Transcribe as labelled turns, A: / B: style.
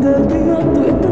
A: Gagawin to ito